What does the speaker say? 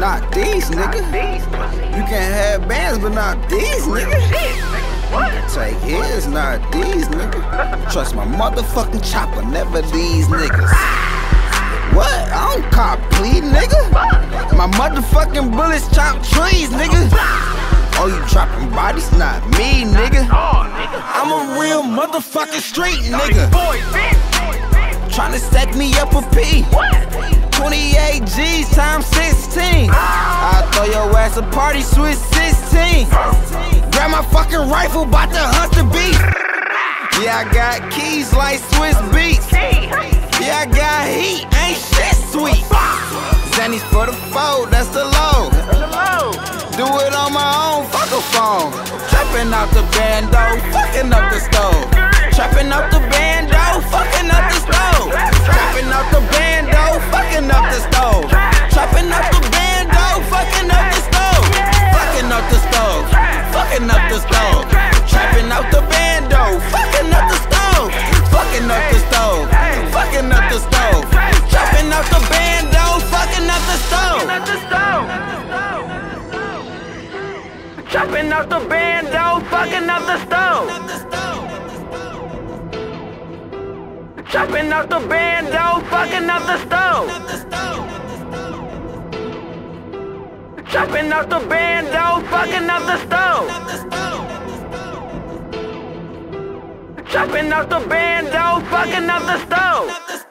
not these, nigga. You can have bands, but not these, nigga. Take his, not these, nigga. Trust my motherfucking chopper, never these niggas. What? I don't cop plead, nigga. My motherfucking bullets chop trees, nigga. Oh, you dropping bodies? Not me, nigga. I'm a real motherfucking street nigga. Tryna stack me up a P. 28 G's times 16. I throw your ass a party, switch 16. Grab my fucking rifle, bout to hunt the beat. Yeah, I got keys like Swizz Beatz. Yeah, I got heat, ain't shit sweet. Zannies for the foe, that's the low. Do it on my own, fuck a phone. Trapping out the bando, fucking up the stove. Trapping out the bando, Chopping out the bando, fucking up the stove. Chopping out the bando, fucking up the stove. Chopping out the bando, fucking up the stove. Chopping out the bando, fucking up the stove.